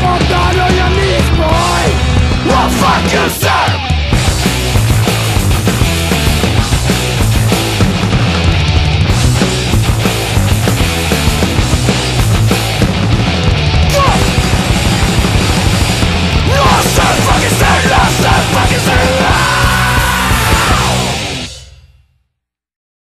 fall down on your knees, boy Well, fuck yourself